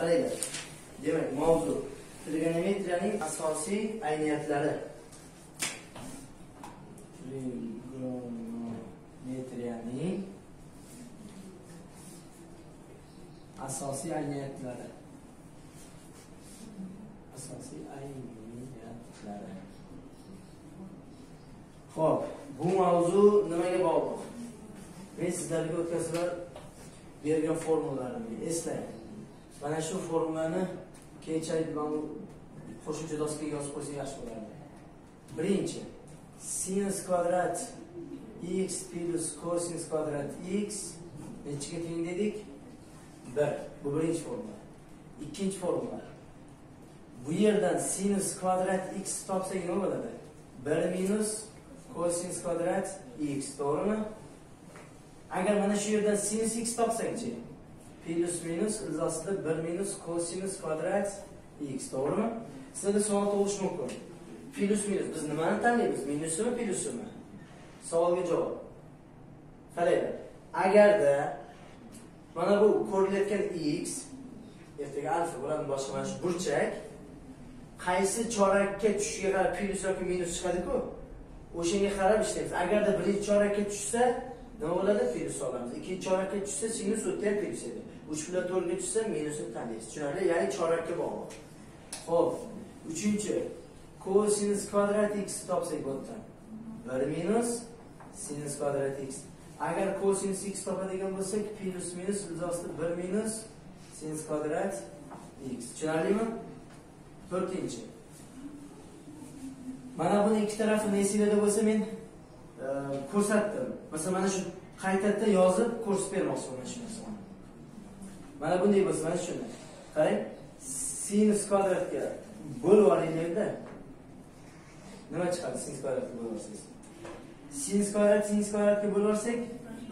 qaranglar demak mavzu trigonometriyaning asosiy ayniyatlari trigonometriyaning asosiy ayniyatlari asosiy ayniyatlari Xo'p, bu mavzu nimaga bog'liq? Men sizlarga o'tkazib bergan formulalarni eslang. Mana shu formulani keyinchalik mana qo'shimcha doskaga yozib qo'ysa yaxshi bo'lardi. Birinchi sinus kvadrat x plus cosinus kvadrat x nechiga teng dedik? 1. Bu birinchi formula. Ikkinchi formula. Bu yerdan sinus kvadrat x topsak nima bo'ladi? 1 minus cosinus kvadrat x to'g'rimi agar mana shu yerdan sinus x topsakchi sinus minus ilzosida 1 minus cosinus kvadrat x to'g'rimi sizlarda savol tug'ilishi mumkin plus minus biz nimani tanlaymiz? Minusimi plusimi savolga javob. Qaranglar agarda mana bu ko'rilayotgan x ertaga alfa bo'ladi boshqa mana shu burchak qaysi chorakka tushishiga qarab plyus yoki minus chiqadi-ku? O'shanga qarab ishlaymiz. Agarda birinchi chorakka tushsa nima bo'ladi? Plyus olamiz. Ikkinchi chorakka tushsa sinus u ham plyus edi. Uch bilan to'rtga tushsa minusini tanlaysiz tushunarli ya'ni chorakka bog'liq. Ho'p uchinchi. Kosinus kvadrat x topsak bu yerdan bir minus sinus kvadrat x. Agar kosinus x topadigan bo'lsak plus minus o'z bir minus sinus kvadrat x. Tushunarlimi? To'rtinchi. Mana buni ikki tarafi nesilada bo'lsa men e, ko'rsatdim. Masalan mana shu qaytadan yozib ko'rsatib bermoqchiman shu narsani mana bunday bo'lsa mana shuni. Qarang sinus kvadratga bo'lib yuboringlarda nima chiqadi sinus kvadratga bo'lib yuborsangiz sinus kvadrat sinus kvadratga bo'lib yuborsak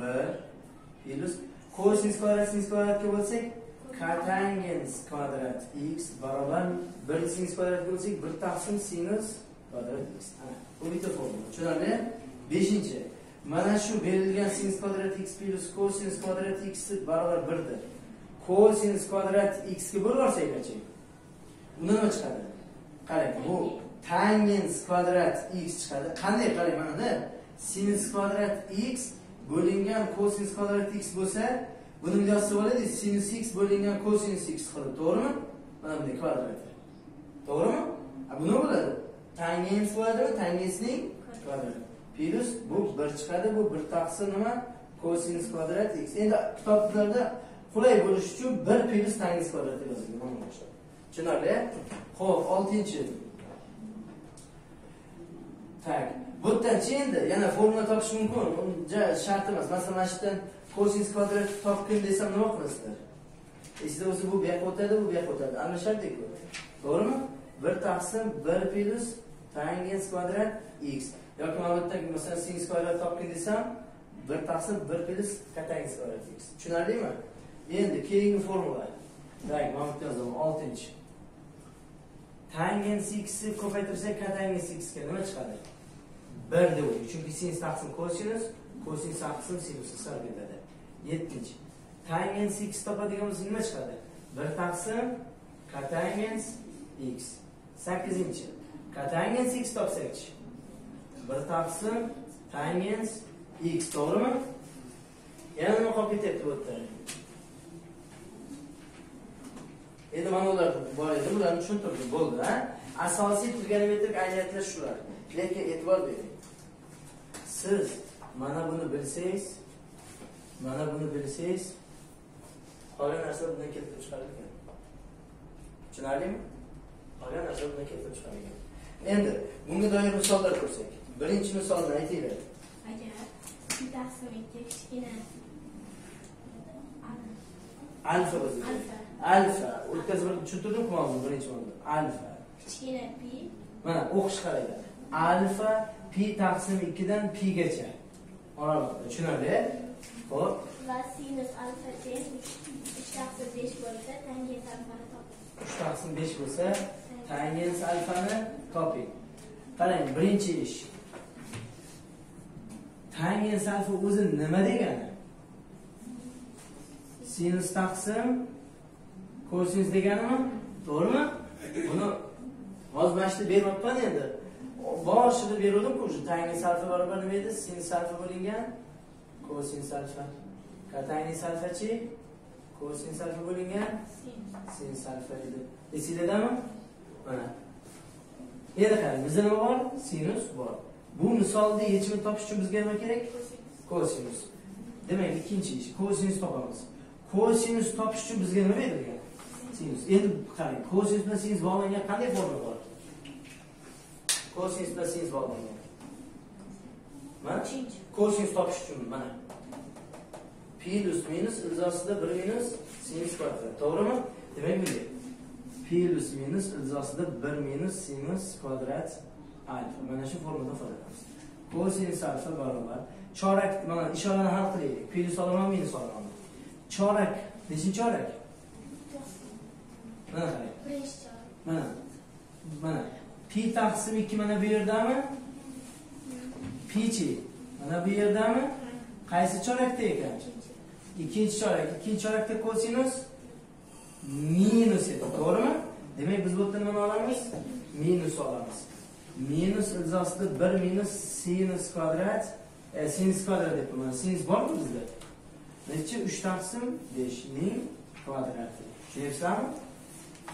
bir plyus kosinus kvadrat sinus kvadratga bo'lsak kotangens kvadrat x barobar bir sinus kvadratga bo'lsak bir taqsim sinus kvadrat x. Bu bitta formula. Tushunarli? Beshinchi mana shu berilgan sinus kvadrat x plyus kosinus kvadrat x barobar birdir. Kosinus kvadrat x ga bo'lib yuborsakchi unda nima chiqadi? Qarang bu tangens kvadrat x chiqadi. Qanday qarang mana bunda sinus kvadrat x bo'lingan kosinus kvadrat x bo'lsa buni bunday yozsa bo'ladi sinus x bo'lingan kosinus x qilib to'g'rimi? Mana bunday kvadrat to'g'rimi? Bu nima bo'ladi? Tangens bo'ladimi tangensning kvadrati plus bu bir chiqadi bu bir taqsim nima? Kosinus kvadrat x. Endi kitoblarda qulay bo'lishi uchun bir plyus tangiz kvadrati yozilgan mana o'xshab tushunarli? Ho'p oltinchi. Tak bu yerdanchi endi yana formula topish mumkin. Uncha shart emas. Masalan mana shu yerdan kosinus kvadrat topgin desam nima qilasizlar esingizda bo'lsa bu bu yoqqa o'tadi bu bu yoqqa o'tadi almashardik-ku to'g'rimi? Bir taqsim bir plus tangens kvadrat x. Yoki mana bu yerdan masalan sinus kvadrat topgin desam bir taqsim bir plus kotangens kvadrat x. Tushunarlimi? Endi keyingi formula tak mana bu yerda yozaman oltinchi tangens x ni ko'paytirsak kotangens x ga nima chiqadi? Bir deb o'ylaydi. Chunki sinus taqsim kosinus kosinus taqsim sinus qisqarib ketadi. Yettinchi. Tangens x topadigan bo'lsak nima chiqadi? Bir taqsim kotangens x. Sakkizinchi. Kotangens x topsakchi. Bir taqsim tangens x. To'g'rimi? Yana nima qolib ketyapti bu yerda? Endi mana ular bor edi bularni tushuntirdim bo'ldi a asosiy trigonometrik ayniyalar shular. Lekin e'tibor bering. Siz mana buni bilsangiz mana buni bilsangiz qolgan narsa bundan keltirib chiqar ekan. Tushunarlimi? Qolgan narsa bundan keltirib chiqar ekan. Endi bunga doir misollar ko'rsak. Birinchi misolni aytinglar. Agar ikki kichkina alfa alfa alfa o'tkazib tushuntirdimku mavzuni birinchi mavzu alfa kichkina pi mana o'qish qaranglar alfa pi taqsim ikkidan pigacha oralig'ida tushunarli? Ho'p va sinus alfa teng uch taqsim besh bo'lsa tangens alfani toping. Uch taqsim besh bo'lsa tangens alfani toping. Qarang birinchi ish. Tangens alfa o'zi nima degani? Sinus taqsim kosinus deganimi? To'g'rimi? Buni hozir mana shu beryapman endi boshida beruvdimku уже tangnis alfa barobar nima edi? Sin salfa bo'lingan. Kosin alfa katangnis alfachi kosin alfa bo'lingan. Sin alfa edi. Esinglardami mana. Endi qarang bizda nima bor? Sinus bor. Bu misolni yechimini topish uchun bizga nima kerak? Kosinus. Demak ikkinchi ish kosinus topamiz. Kosinus topish uchun bizga nima berilgan? Sinus. Endi qarang kosinus bilan sinus bog'langan qanday formula bor kosinus bilan sinus bog'langan mana kosinus topish uchun mana plus minus ilzosida bir minus sinus kvadrat to'g'rimi demak bunday plus minus ilzosida bir minus sinus kvadrat alfa. Mana shu formadan foydalanamiz kosinus alfa barobar. Chorak mana ishorani hal qilaylik plus olaman minus olaman chorak nechinchi chorak mana qarang Birinchi mana mana pi taqsim ikki mana bu yerdami pichi. Mana bu yerdami qaysi chorakda ekan? Ikkinchi. Chorak. Ikkinchi chorakda kosinus minus edi. To'g'rimi? Demak biz bu yerda nima olamiz? Minus olamiz. Minus ilzosida bir minus sinus kvadrat e, sinus kvadrat deyapman sinus bormi bizda? Nechi? Uch taqsim beshning kvadrati tushunyapsizlarmi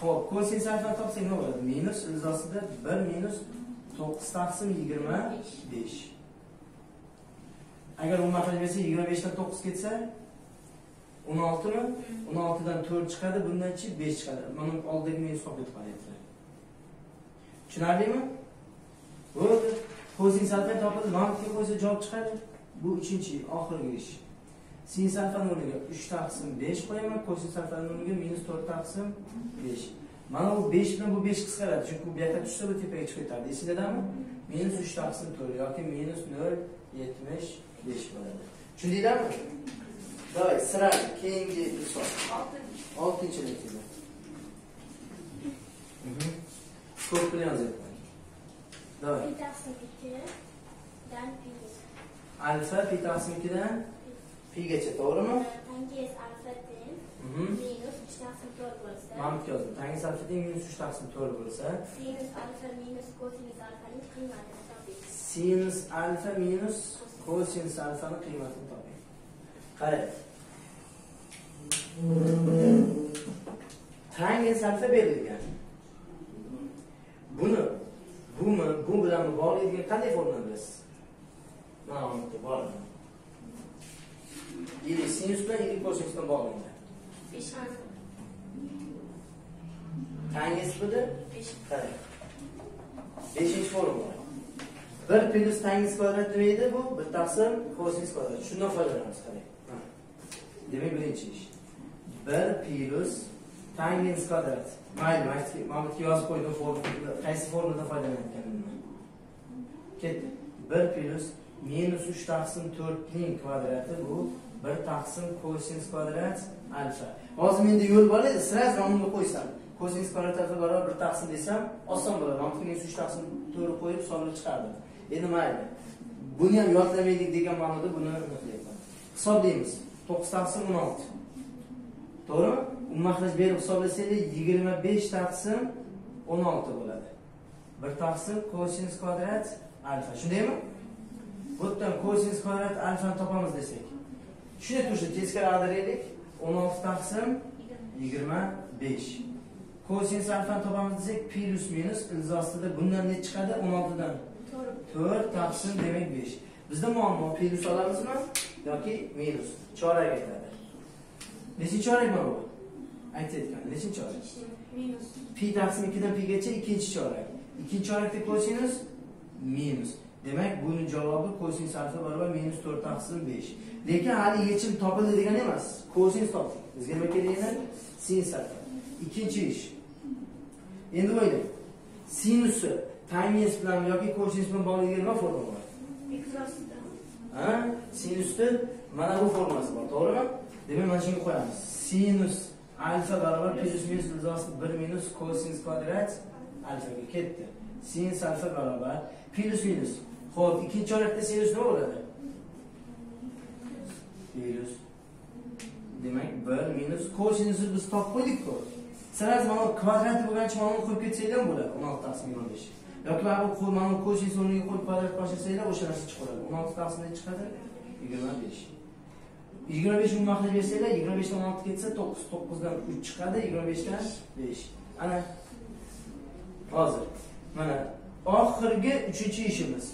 ho'p kosinus alfani topsak nima bo'ladi. Minus ilzosida bir minus to'qqiz taqsim yigirma besh. Agar o'n marta bersa yigirma beshdan to'qqiz ketsa o'n oltimi o'n oltidan to'rt chiqadi bundanchi besh chiqadi. Mana oldidagi qolib ketib qolyapti. Tushunarlimi? Bo'ldi. Kosinus alfa topildi mantiqga qo'ysa javob chiqadi. Bu uchinchi oxirgi ish sinus alfani o'rniga uch taqsim besh qo'yaman kosinus alfani o'rniga minus to'rt taqsim besh. Mana bu besh bilan bu besh qisqaradi chunki bu bu yoqqa tushsa bu tepaga chiqib ketadi. Esinglardami minus uch taqsim to'rt yoki minus nol yetmish besh bo'ladi. Tushundinglarmi давай сразу keyingi misol Oltinchi. oltinchi natija ko'p bilan yozyapman давай Pi taqsim ikkidan pi. alfa pi taqsim ikkidan pigacha to'g'rimi? Tangiz alfa teng Mhm. minus uch taqsim to'rt bo'lsa. mantiq yozdim tangi alfa teng minus uch taqsim to'rt bo'lsa. Sinus alfa minus kosinus alfaning qiymatini toping. sinus alfa minus kosinus alfani qiymatini toping. Qarang. Tangens alfa berilgan. Buni bumi bu bilan bog'laydigan qanday formula bilasiz? Mana bu yerda bor sinus bilan ili kosinus bilan bog'langan Besh. qarang beshinchi formula bir plyus tangens kvadrat nima edi bu bir taqsim kosinus kvadrat shundan foydalanamiz qarang. Demak birinchi ish. Bir plyus tangens kvadrat mayli mana bu yozib qo'ydim formula qaysi formuladan foydalanayotganimni ketdi. Bir plyus minus uch taqsim to'rtning kvadrati bu bir taqsim kosinus kvadrat alfa. Hozir menda yo'l bor edi сразу man qo'ysam kosinus kvadrat alfa barobar bir taqsim desam oson bo'ladi. Man uch taqsim to'rt qo'yib sonini chiqardim. Endi mayli. Buni ham yodlamaylik degan ma'noda buni nima hisoblaymiz to'qqiz taqsim o'n olti. To'g'rimi? Mahraj berib hisoblasanglar yigirma besh taqsim o'n olti bo'ladi. Bir taqsim kosinus kvadrat alfa. Shundaymi? Bu yerdan kosinus kvadrat alfani topamiz desak. Tursa teskari ag'daraylik o'n olti taqsim yigirma besh. Kosinus alfani topamiz desak plus minus ilzosida bundan ne chiqadi? O'n oltidan. To'rt. to'rt taqsim demak besh. Bizda muammo plus olamizmi yoki minus? Chorak aytadi. Nechinchi chorak mana bu? Aytayotgan nechinchi chorak? Minus. pi taqsim ikkidan pigacha ikkinchi chorak. Ikkinchi chorakda kosinus minus demak buni javobi kosinus alfa barobar minus to'rt taqsim besh lekin hali yechim topildi degani emas. Kosinus topdik. Bizga nima kerak sinus alfa ikkinchi ish. Endi o'ylang. Sinusi tangens bilan yoki kosinus bilan bog'liq nima formula bor? Sinusni mana bu formulasi bor to'g'rimi? Demak mana shunga qo'yamiz. Sinus alfa barobar plus minus ilzosi bir minus kosinus kvadrat alfaga ketdi. Sinus alfa barobar plus minus. Ho'p ikkinchi chorakda sinus nima bo'ladi minus demak bir minus. Kosinusni biz topib qo'ydikku sразу mana bu kvadrat bo'lgancha mana qo'yib ketsanglar ham bo'ladi 16 taqsim 25 yoki mana bu qo'l mana bu kosinus o'rniga qo'yib kvadrat boshlashanglar o'sha narsa chiqadi 16 taqsim necha chiqadi 25 25 ni maxraj bersanglar 25 dan 16 ketsa 9 9 dan 3 chiqadi 25 dan 5 ana. Hozir. Mana. Oxirgi 3-ishimiz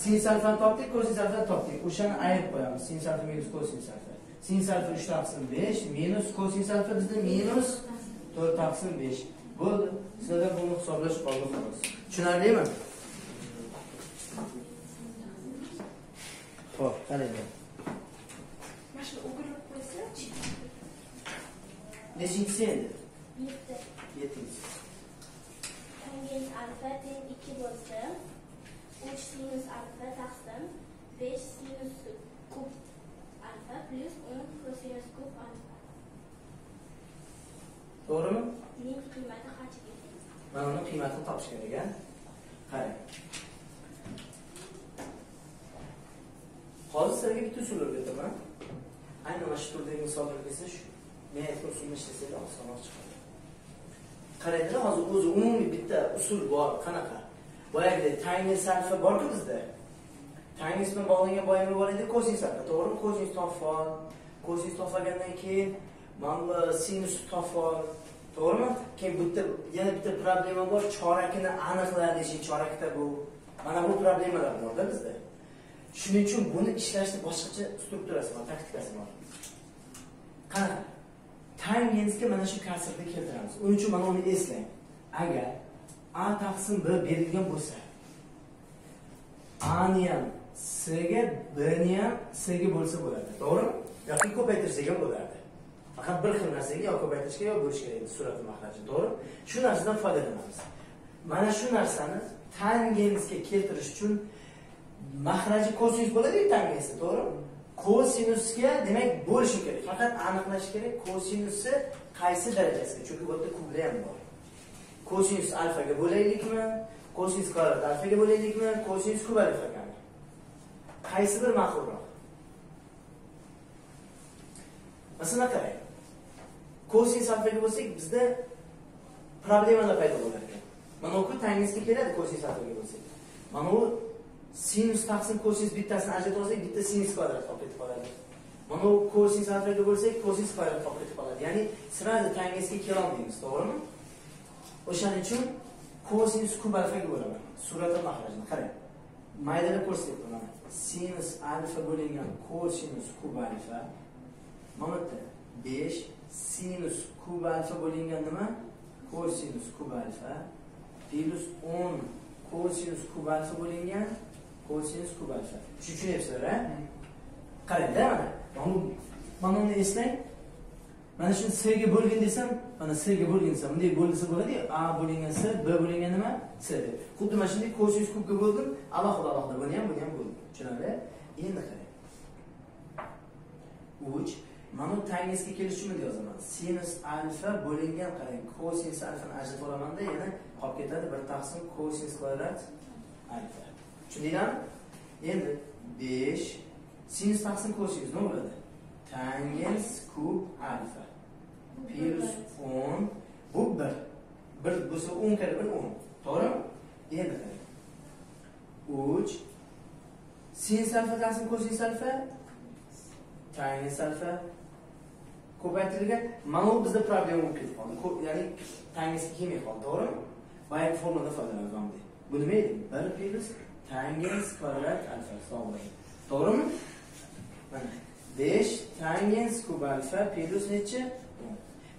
sin alfani topdik kosinus alfani topdik o'shani ayirib qo'yamiz. Sin alfa minus kosinus alfa sin alfa 3 taqsim 5 minus kosinus alfa bizda minus 4 taqsim 5 bo'ldi. Sizlarda buni hisoblash qoldi xolos. Tushunarlimi? Ho'p qaranglar. Mana shu o'girib qo'ysa-chi nechinchisi endi? yetti. Yettinchisi. Tangens alfa teng ikki bo'lsa uch sinus alfa taqsim besh sinus kub alfa plyus o'n kosinus kub alfa. To'g'rimi? Buning qiymati qancha mana uni qiymatini topish kerak a qarang. Hozir sizlarga bitta usul o'rgataman. Ayni mana shu turdagi misollar kelsa shu. Men aytgan usulni ishlasanglar osonroq chiqadi. Qaranglar hozir o'zi umumiy bitta usul bor qanaqa boyagidek tangis alfa borku bizda tangis bilan bog'langan boyagi bor edi kosinus alfa to'g'rimi kosinus topib ol kosinus topib keyin mana bu sinus topib ol to'g'rimi keyin bu yerda yana bitta problema bor chorakini aniqla deyishing chorakda bu mana bu problemalar borda bizda shuning uchun buni ishlashni boshqacha strukturasi bor taktikasi bor qanaqa tangensga mana shu kasrni keltiramiz. Uning uchun mana uni eslang. Agar a taqsim b berilgan bo'lsa ani ham ga bni ham ga bo'lsa bo'ladi to'g'rimi yoki ko'paytirsak ham bo'lardi. Faqat bir xil narsaga yo ko'paytirishga yo bo'lishga edi surat mahrajini to'g'rimi shu narsadan foydalanamiz. Mana shu narsani tangensga keltirish uchun mahraji kosinus bo'ladi tangensi to'g'rimi kosinusga demak bo'lishi kerak. Faqat aniqlash kerak kosinusi qaysi darajasiga? Chunki bu yerda kubda ham bor. Kosinus alfaga bo'laylikmi? Kosinus kvadrat alfaga bo'laylikmi? Kosinus kub alfagami qaysi bir ma'qulroq? Masalan qarang. Kosinus alfaga bo'lsak bizda problemalar paydo bo'lar ekan. Mana bu tangizga keladi kosinus alfaga bo'lsak. Mana bu sinus taqsim kosinus bittasini ajratib olsak bitta sinus kvadrat qolib ketib qoladi. Mana bu kosinus alfaga bo'lsak kosinus kvadrat qolib ketib qoladi. Ya'ni sразу tangizga kelolmaymiz to'g'rimi? O'shaning uchun kosinus kub alfaga bo'laman. Surati mahrajini qarang. Maydalab ko'rsatyapman mana. Sinus alfa bo'lingan kosinus kub alfa mana bu yerda besh sinus kub alfa bo'lingan nima? Kosinus kub alfa plyus o'n kosinus kub alfa bo'lingan kosinus kub alfa shu tushunyapsizlar a qarangda mana. Mana bu- mana uni eslang mana shuni s ga bo'lgin desam mana s ga bo'lgin desam bunday bo'lsa bo'ladiyu a bo'lingan s b bo'lingan nima? S deb. Xuddi mana shunday kosinus kubga bo'ldim alohida alohida buni ham buni ham bo'ldim tushunarli? Endi qarang. Uch mana bu tangizga kelish uchun bunday yozaman. Sinus alfa bo'lingan qarang kosinus alfani ajratib olamanda yana qolib ketadi bir taqsim kosinus kvadrat alfa. Tushundinglarmi? Endi besh sinus taqsim kosinus nima bo'ladi? Tangens kub alfa. Plyus o'n. Bu bir. Bir bo'lsa o'n kar bir o'n. To'g'rimi endi qarang uch. Sinus alfa taqsim kosinus alfa tangens alfa ko'paytirilgan mana bu bizda problema bo'lib ketib qoldi. Ya'ni tangens kelmay qoldi. To'g'rimi? Boyagi formuladan foydalanamiz bu nima edi? Bir plyus tangens kvadrat alfa to'g'rimi? Mana. 5 tangens kub alfa plyus nechi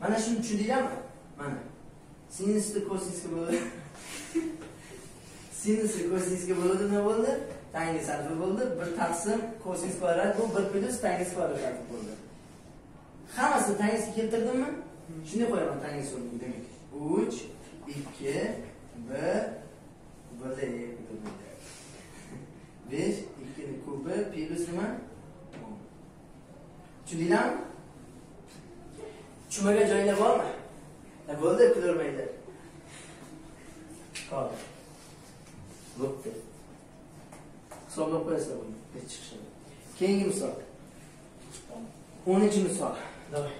mana shuni tushundinglarmi mana. Sinusni kosinusga bo'ladi sinusni kosinusga bo'ladi nima bo'ldi? Tangens alfa bo'ldi. Bir taqsim kosinus kvadrat bu bir plyus tangens kvadrat bo'ldi. Hammasini tangensga keltirdimmi? Shunday qo'yaman tangens o'rniga demak. Uch ikki bir birda besh ikkini kubi plyus nima. Tushundinglarmi tushunmagan joyinglar bormi Ha, bo'ldi kuldirmaydi hop bo'pti hisoblab qo'yasizlar buni necha chiqishini keyingi misol o'ninchi misol давай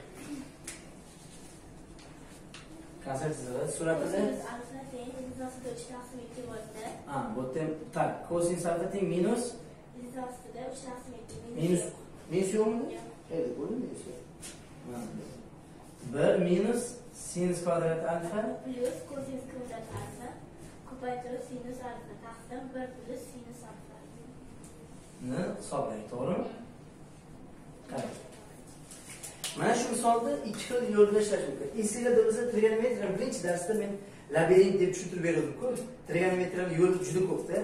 konsert chizig'i suratida Kosinus alfa teng ildiz ostida uch taqsim ikki bo'lsa ha bu yerda ham tak kosinus alfa teng minus? Ildiz ostida uch taqsim ikki minus yo'q. minus yo'qmi Yo'q. Hayır, bir minus sinus kvadrat alfa. Plyus kosinus kvadrat alfa. Ko'paytirib sinus alfa taqsim bir plyus sinus alfa. Ni hisoblaylik to'g'rimi qarang mana shu misolda ikki xil yo'lda ishlash mumkin esinglarda bo'lsa trigonometriya birinchi darsda men labirint deb tushuntirib bergandim-ku trigonometriyani yo'li juda ko'pda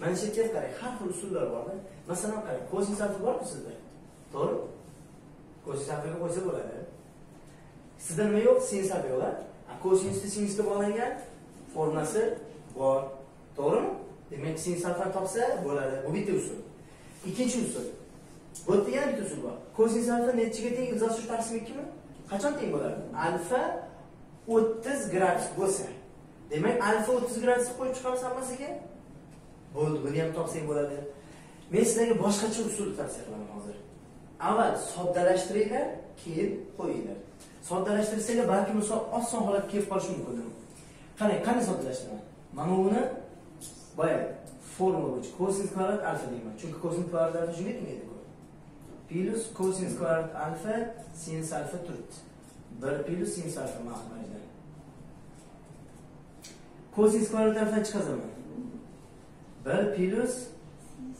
mana shu yerga qarang har xil usullar borda masalan qarang kosinus alfa borku sizda to'g'ri cos alfaga qo'ysa bo'ladi. Sizda nima yo'q? Sinus alfa yo'q a kosinusni sinusga bog'langan formulasi bor. To'g'rimi? Demak sinus alfani topsa bo'ladi. Bu bitta usul. Ikkinchi usul. Bu yerda yana bitta usul bor. Kosinus alfa nechiga teng ildiz uch taqsim ikkimi? Qachon teng bo'ladi alfa o'ttiz gradus bo'lsa. Demak alfa o'ttiz gradus qo'yib chiqamiz hammasiga? Bo'ldi buni ham topsak bo'ladi. Men sizlarga boshqacha usulni tavsiya qilaman hozir. Avval soddalashtiringlar keyin qo'yinglar. Soddalashtirsanglar balki misol oson holatga kelib qolishi mumkin. Qarang qanday soddalashtiraman mana buni boyagi formula bo'yicha kosinus kvadrat alfa deyman. Chunki kosinus kvadrat alfa shunga teng plyus kosinus kvadrat alfa sinus alfa turibdi. Bir plyus sinus alfa mana kosinus kvadrat alfani chiqazaman. Bir plyus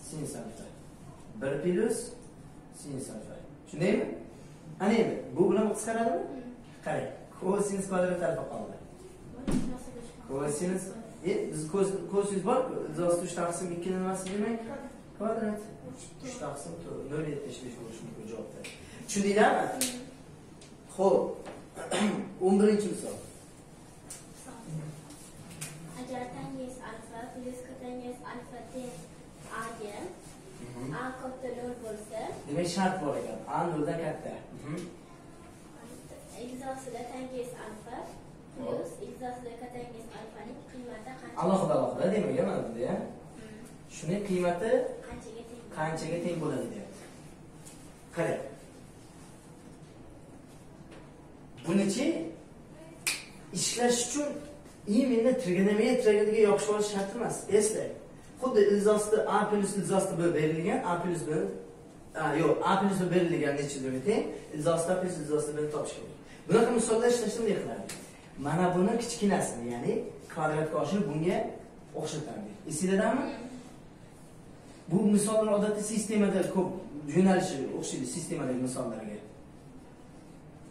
sinus alfa. Bir plyus sinus shundaymi? Ana endi bu bilan qisqaradimi? Qarang kosinus kvadrat qoldi. Kosinus e biz kos- kosinus bor izosi uch taqsim ikkini nimasi demak kvadrat. Uch taqsim to'rt nol yetmish besh bo'lishi mumkin javobda. Tushundinglarmi? Ho'p o'n birinchi misol. Agar tangens alfa plyus kotangens alfa teng a nol bo'lsa demak shart bor ekan? A noldan katta. Mhm. ildiz ostida tangens alfa plyus ildiz ostida kotangens alfaning qiymati qancha alohida alohida demak mana bunda ya. Hmm. shuni qiymati qanchaga teng qanchaga teng bo'ladi deyapti qarang bunichi ishlash uchun именно trigonometriyaga yopishib olish shart emas. Eslang xuddi a plyus ildiz osti b berilgan a plyus b a yo'q a plyus b berilgan necha teng ilzosida plyus ilzosida b topish kerak bunaqa misollar ishlashda bunday qiladi mana buni kichkinasini ya'ni kvadratga oshirib bunga o'xshatadi esinglardami bu misollar odatda sistemada ko'p yo'nalishi o'xshaydi sistemadagi misollarga.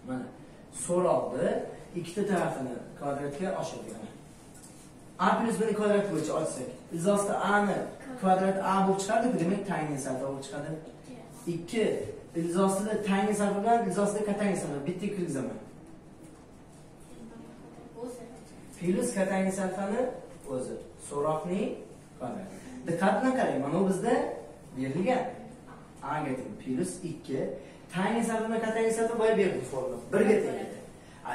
Mana so'roqni ikkita tarafini kvadratga oshirgan a plyus bni kvadrat bo'yicha ochsak izosda a ni kvadrat a bo'lib chiqardiku demak tangent bo'lib chiqadi. Ikki ilzosida ostida tangent alfa bilan ildiz ostida katangent bitta kirgizaman filus plyus katangent o'zi so'roqning diqqat bilan qarang mana bu bizda berilgan. A ga teng plyus ikki tangent alfa bilan katangent boya berdik formula birga teng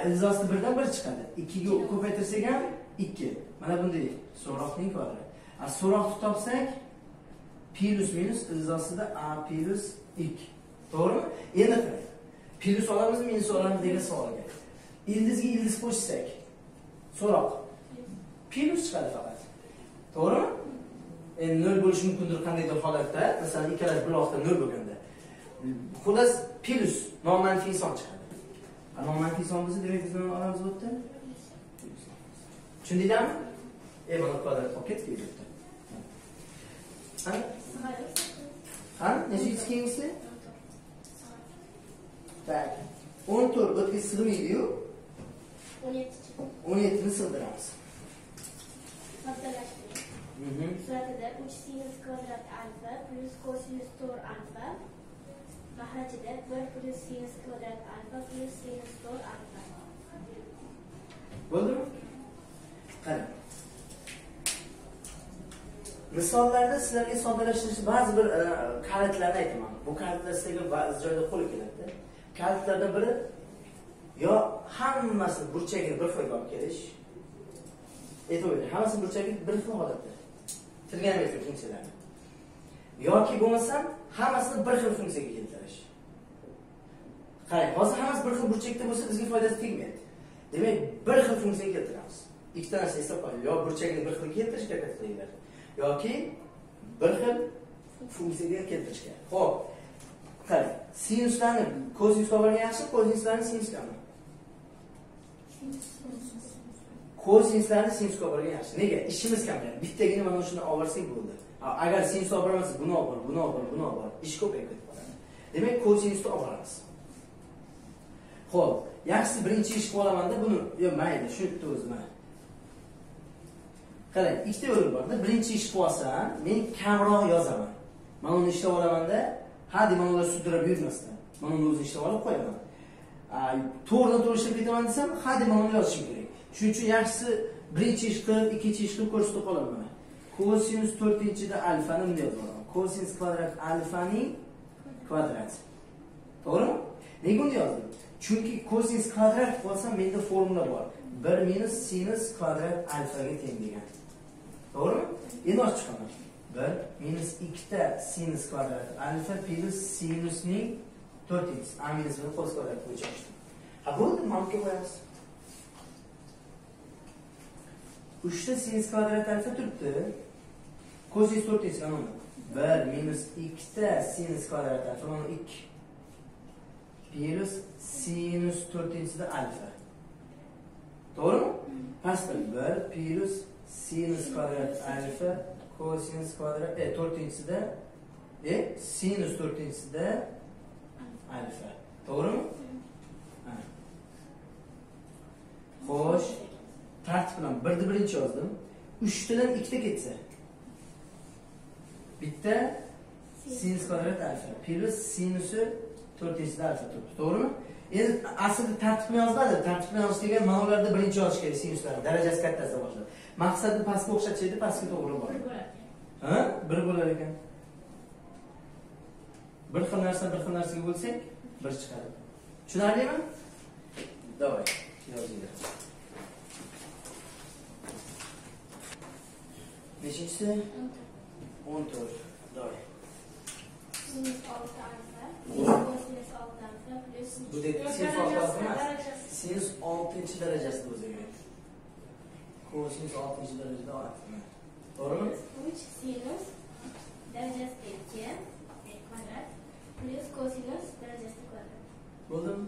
ilzosni birdan bir chiqadi. Ikkiga ko'paytirsak ham ikki. Mana bunday so'roqning kvadrati so'roqni topsak plyus minus ildiz a plyus ikki to'g'rimi endi qarang plyus olamizmi minus olamiz degan savolga ildizga ildiz qo'shsak so'roq plyus chiqadi faqat to'g'rimi endi 0 bo'lishi mumkindir e, qandaydir holatda masalan ikkalasi bir vaqtda nol bo'lganda xullas plyus nomanfiy son chiqadi A, nomanfiy son bo'lsa demak biz uni olamiz bu yerda tushundinglarmi e mana kvadrat qolib ketdi bu yerda Ana, ha? Nechinchi keyingisi tak o'n to'rt bu yerga sig'maydiyu o'n yettichi o'n yettini sig'diramiz soddalashtiring Mhm. suratida uch sinus kvadrat alfa plyus kosinus to'rt alfa. Mahrajida bir plyus sinus kvadrat alfa plyus sinus to'rt alfa. Bo'ldimi qarang misollarda sizlarga soddalashtirishni ba'zi bir e, kalitlarni aytaman. Bu kalitlar sizlarga ba'zi joyda qo'l keladi. Kalitlardan biri yo hammasini burchagini bir xilga olib kelish. E'tibor bering hammasini burchagi bir xil holatda trigonometrik funksiyalarni yoki bo'lmasam hammasini bir xil funksiyaga keltirish. Qarang hozir hammasi bir xil burchakda bo'lsa bizga foydasi tegmaydi demak bir xil funksiyaga keltiramiz. Ikkita narsa eslab qoling yo burchakni bir xil keltirishga qilinglar yoki bir xil funksiyaga keltirishgan ho'p qarang sinuslarni kosinus olgan yaxshi kosinuslarni sinuskami kosinuslarni sinusga olib borgan yaxshi. Nega? Ishimiz kamayadi bittagina mana shuni olib borsak bo'ldi. Agar sinus olib boramiz buni olib bor buni olib bor buni olib bor. Ish ko'payib ketib qoladi. Demak kosinusni olib boramiz. Ho'p yaxshisi birinchi ish qilib olamanda buni yo mayli shu yerda o'zi mana qarang ikkita yo'lim borda birinchi ish qilib olsam men kamroq yozaman. Mana uni ishlab olamanda hadeb mana ular sudrab yurmasdan mana uni o'zim ishlab olib qo'yaman. To'g'ridan to'g'ri ishlab ketaman desam hadeb mana uni yozishim kerak. Shuning uchun yaxshisi birinchi ish qilib ikkinchi ish qilib ko'rsatib qolaman. Mana kosinus to'rtinchida alfani bunday yozib olaman. Kosinus kvadrat alfaning kvadrati to'g'rimi? Nega bunday yozdim? Chunki kosinus kvadrat qilsam menda formula bor. Bir minus sinus kvadrat alfaga teng degan. To'g'rimi endi ochib chiqaman bir minus ikkita sinus kvadrat. Alfa plus sinusning to'rtinchisi. A minus bni qo'ls kvadrat bo'yicha ochdim ha bo'ldi manga qo'yamiz. Uchta sinus kvadrat alfa turibdi. Kosinus to'rtinchisi mana uni bir minus ikkita sinus kvadrat alfa mana ikki. Plus sinus to'rtinchisida alfa. To'g'rimi? Pastda bir plus sinus kvadrat alfa kosinus kvadrat e to'rtinchisida e sinus to'rtinchisida alfa. To'g'rimi? Xo'sh tartib bilan birni birinchi yozdim. Uchtadan ikkita ketsa. Bitta sinus kvadrat alfa. Plyus sinusi to'rtinchisida alfa turibdi. To'g'rimi? Endi aslida tartib bilan yoziladi tartib bilan yozish degan mana ularda birinchi yozish kerak sinuslarni darajasi kattasidan boshlab maqsadi pastga o'xshatishadi pastga to'g'ri bor. Ha? Bir bo'lar ekan. Bir xil narsani bir xil narsaga bo'lsak bir chiqadi. Tushunarlimi? Давай yozinglar. Nechinchisi? O'n to'rt давай olti bu deb sinus olti alfa emas sinus oltinchi darajasida o'ziga kosinus oltinchi darajada olyapti to'g'rimi uch sinus darajasida ikki kvadrat plus kosinus darajasida kvadrat. bo'ldimi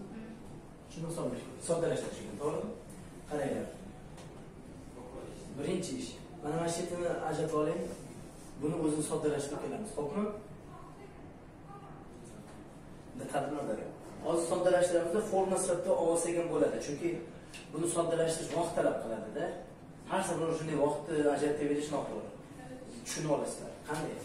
shuni hisoblash soddalashtirish ekan to'g'rimi qaranglar birinchi ish mana mana shu yerni ajratib oling buni o'zini soddalashtirib kelamiz xo'pmi diqqat bilan qarang hozir soddalashtiramizda forma sifatida olsak ham bo'ladi. Chunki buni soddalashtirish vaqt talab qiladida. Har safar shunday vaqtni ajratib berish noto'g'ri. Tushunib olasizlar. Qanday?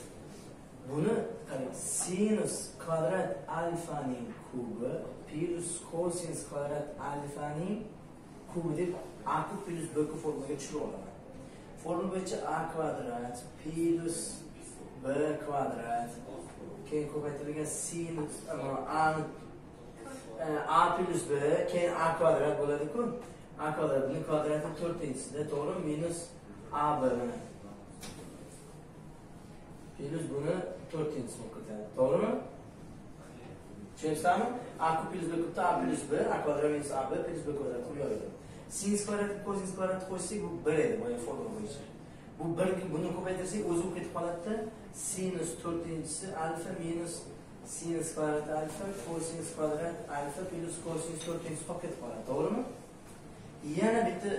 Buni qarang sinus kvadrat alfaning kubi plus kosinus kvadrat alfaning kubi deb a kub plus b kub formaga tushirib olaman. Forma bo'yicha a kvadrat plyus b kvadrat. Keyin ko'paytirilgan sinus a a plus b keyin a kvadrat bo'ladi-ku a kvadratni kvadrati to'rtinchisida to'g'ri minus a b mana plus buni to'rtinchisi bo'lib ketadi to'g'rimi? Tushunyapsizlarmi a kub plus b kubda a plus b a kvadrat minus a b plus b kvadrat qilib sin kvadrat kosinus kvadrat qo'shsak bu bir edi boya formula bo'yicha. Bu bir buni ko'paytirsak o'zi bo'lib ketib qoladida sinus to'rtinchisi alfa minus sinus kvadrat alfa kosinus kvadrat alfa plus kosinus to'rtinchisi qolib ketib qoladi to'g'rimi yana bitta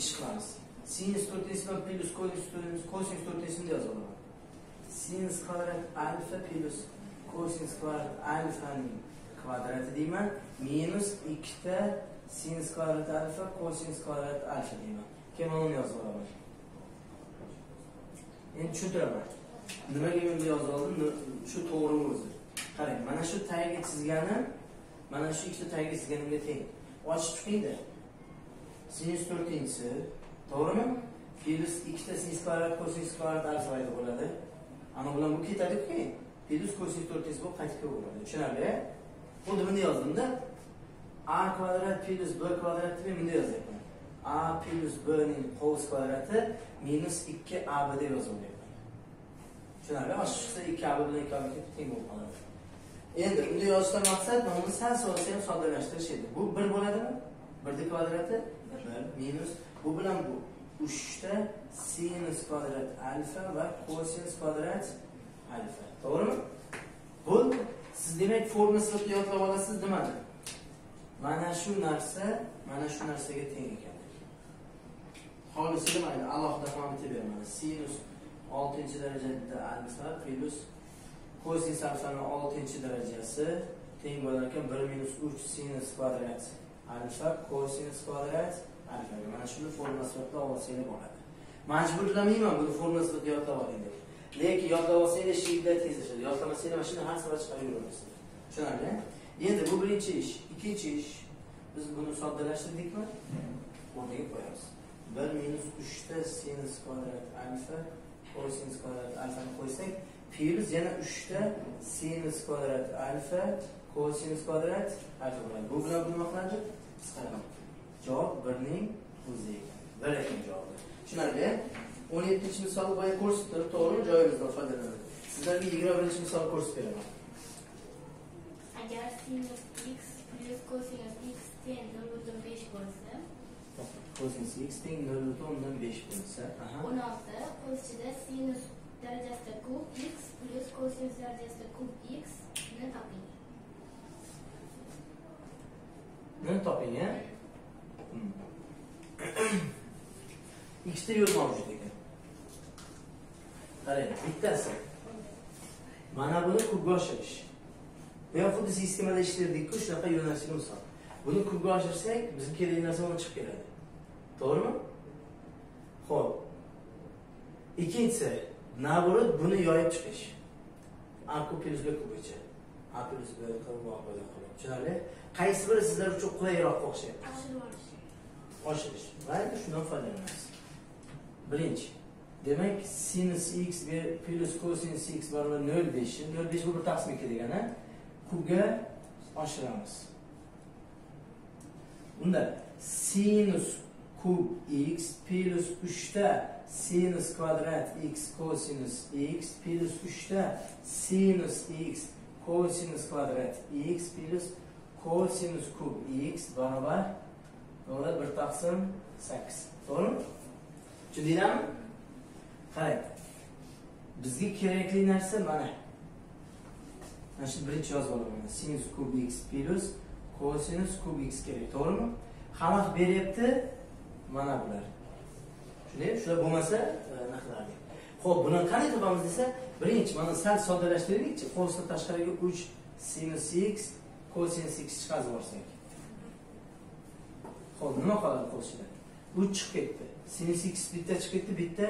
ish qilamiz sinus to'rtinchisi bilan plus kosinus to'rtinchisi to'rt to'rtinchisini yozib olaman sinus kvadrat alfa plus kosinus kvadrat alfaning kvadrati deyman minus ikkita sinus kvadrat alfa kosinus kvadrat alfa deyman keyin mana uni yozib olaman endi tushuntiraman nimaga bunday yozib oldim shu to'g'rimi o'zi qarang mana shu tagiga chizganim mana shu ikkita tagiga chizganimga teng. Ochib chiqingda sinus to'rtinchisi. To'g'rimi? Plus ikkita sinus kvadrat kosinus kvadrat alfa bo'ladi. Ana bilan bu ketadiku keyin plus kosinus to'rtinchisi bo'lib qaytib kelaveradi. Tushunarli a? xuddi bunday yozdimda a kvadrat plus b kvadrat deb bunday yozyapman. A plus b ning hovuz kvadrati minus ikki ab deb yozib tushunarli mana shu ikki ab bilan ikki ab teng bo'lib qoladi. Endi unda yozishdan maqsad mana buni sal solsa ham soddalashtirish edi. Bu bir bo'ladimi? Birni kvadrati? Bir minus. Bu bilan bu uchta sinus kvadrat alfa va kosinus kvadrat alfa. To'g'rimi? Bu siz demak formula sifatida yodlab olasiz nimani? Mana shu narsa mana shu narsaga teng ekan. Xolisini mayli alohida ham aytib beraman sinus oltinchi darajada alfa plyus kosinus alfani oltinchi darajasi teng bo'lar ekan bir minus uch sinus kvadrat. Alfa kosinus kvadrat alfa mana shuni formula sifatida olsanglar bo'ladi. Majburlamayman buni formula sifatida yodlab oling deb. Lekin yodlab olsanglar shiyda tezlashadi. Yodlamasanglar mana shuni har safar chiqarib yuraverasizlar tushunarli endi bu birinchi ish. Ikkinchi ish. Biz buni soddalashtirdikmi? O'rniga qo'yamiz. Bir minus uchta sinus kvadrat alfa kosinus kvadrat alfani qo'ysak plyus yana uchta sinus kvadrat alfa kosinus kvadrat alfa bo'ladi. Bu bilan bu nima qiladi qisqaradi javob birning o'zi ekan. Bir ekan javobi tushunarli o'n yettinchi misolni boya ko'rsatib turib to'g'rimi joyimizdan foydalanadi sizlarga yigirma birinchi misol ko'rsatib beraman. Agar sinus x plus kosinus x teng nol butun besh bo'lsa? Kosinus x teng nol butun o'ndan besh bo'lsa. O'n olti qo'shida sinus darajasida kub x plus kosinus darajasida kub x ni toping Buni toping a Hmm. ikkita yo'l mavjud ekan qarang bittasi mana buni kubga oshirish bu ham xuddi sistemada ishlardikku shunaqa yo'nalishli misol buni kubga oshirsak bizga kerakli narsa mana chiqib keladi to'g'rimi ho'p ikkinchisi наоборот buni yoyib chiqish. A b kubicha a plyus b tushunarli? Qaysi biri sizlar uchun qulayroqqa o'xshayapti? Oshirish. Mayli shundan foydalanamiz birinchi demak sinus x plyus kosinus x barobar nol besh nol besh bu bir taqsim ikki degani kubga oshiramiz. Unda sinus kub x plyus uchta sinus kvadrat x kosinus x plyus 3'te sinus x kosinus kvadrat x plyus kosinus kub x barobar doğru bir taqsim sakkiz. To'g'rimi? Tushundinglarmi qarang. Bizga kerakli narsa mana. Mana shu birinchi yozib olaman. Sinus kub x plyus kosinus kub x kerak. To'g'rimi? Hamma beryapti mana bular. shunday shular bo'lmasa e, ho'p buni qanday topamiz desa birinchi mana sal soddalashtiraylikchi qo'lsa tashqariga uch sinus x kosinus x chiqarib yuborsak Xo'p, nima qoladi qo'shida? 3 chiqib ketdi. Sinus x bitta chiqib ketdi, bitta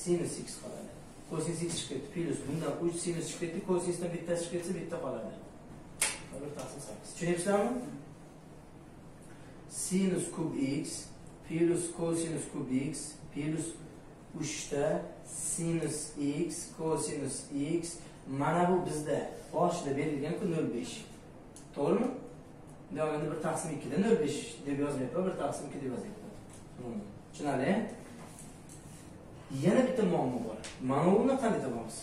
sinus x qoladi. Kosinus x chiqib ketdi, plyus bundan 3 sinus chiqib ketdi, kosinusdan bitta chiqib ketsa, bitta qoladi. Bir taqsim 8. Tushunyapsizlarmi? Sinus kub x plyus kosinus kub x plyus 3 ta sinus x cosinus x mana bu bizda boshida berilgan-ku 0.5. To'g'rimi? Davomida bir taqsim 2 da 0.5 deb yozmayapman, bir taqsim 2 deb yozyapman. Hmm. Yana bitta muammo bor. Mana buni qanday topamiz?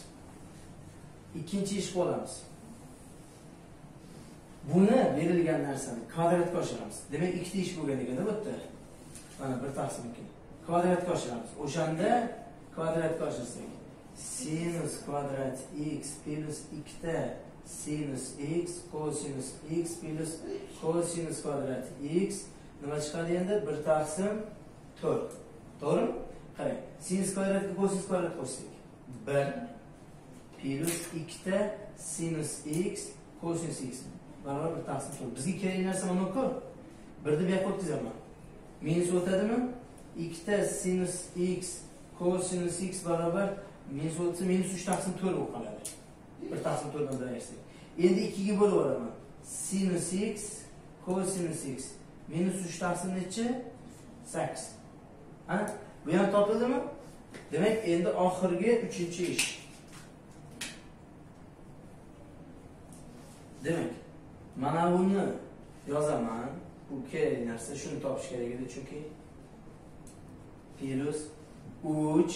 Ikkinchi ish qilamiz. Buni berilgan narsani kvadratga oshiramiz. Demak, ikkita ish bo'lgan ekan-da bu yerda. Mana 1 taqsim 2. Kvadratga oshiramiz. O'shanda kvadratga oshirsak, sinus kvadrat x plyus 2 ta sinus x kosinus x plyus kosinus kvadrat x. Nima chiqadi endi? 1 taqsim 4 to'g'rimi? Qarang sinus kvadratga kosinus kvadrat qo'shsak. 1 plyus 2 ta sinus x kosinus x. Barobar 1 taqsim 4 bizga kerakli narsa mana bu birni bu yoqqa o'tkazaman minus o'tadimi? 2 ta sinus x kosinus x barobar minus o'tsa minus 3 taqsim 4 bo'lib qoladi. Bir taqsim to'rtdan bilan ayirsak endi ikkiga bo'lib olaman. Sinus x kosinus x minus uch taqsim nechi? Sakkiz. Ha? Bu ham topildimi? Demak endi oxirgi uchinchi ish. Demak mana buni yozaman. Bu kerak narsa shuni topish kerak edi chunki plyus uch.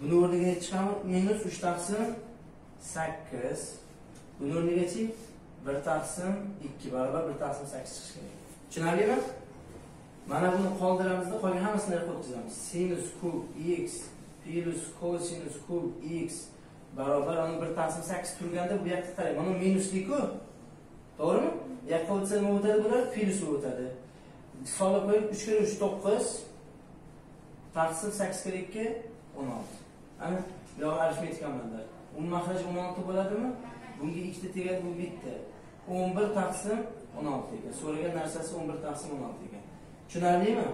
Buni o'rniga chiqamiz, minus uch taqsim sakkiz. Buni o'rnigachi bir taqsim ikki barobar bir taqsim sakkiz chiqishi kerak. Tushunarlimi? Mana buni qoldiramizda qolgan hammasini qo'yib chizamiz sinus kub x plus kosinus kub x barobar ana bir taqsim sakkiz turganda bu yoqda qarang mana minusliku to'g'rimi? Bu yoqqa o'tsa nima o'tadi bular plyus o'tadi? Solib qo'yib uch kira uch to'qqiz. Taqsim sakkiz kira ikki o'n olti. Ana bu yog'i arifmetik amallar uni mahraj o'n olti bo'ladimi? Bunga ikkita tegadi bu bitta. O'n bir taqsim o'n olti ekan. So'ragan narsasi o'n bir taqsim o'n olti ekan. Tushunarlimi?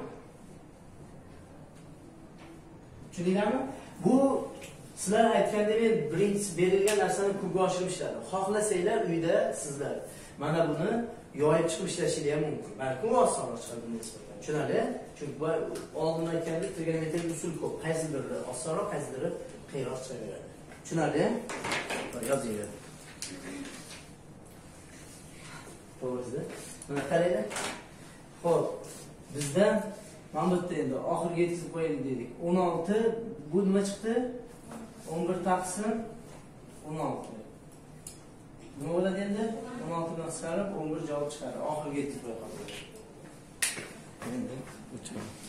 Tushundinglarmi bu sizlar aytgandek men birinchi berilgan narsani kubga oshirib ishladim. Xohlasanglar uyda sizlar. Mana buni yoyib chiqib ishlashingiz ham mumkin balkim osonroq chiqadi bunga nisbatan tushunarli? Chunki bu oldin aytgandek trigonometrik usul ko'p. Qaysi biri osonroq qaysi biri qiyinroq chiqaveradi. Tushunarli? Yozinglar. To'g'risida. Mana qaranglar. Ho'p bizda mana bu yerda endi oxiriga yetkazib qo'yaylik dedik. O'n olti bu nima chiqdi? O'n bir taqsim o'n olti. Nima bo'ladi endi? O'n oltidan qisqarib o'n bir javob chiqadi oxiriga yetkazib qo'ya qoladi endi 그렇죠.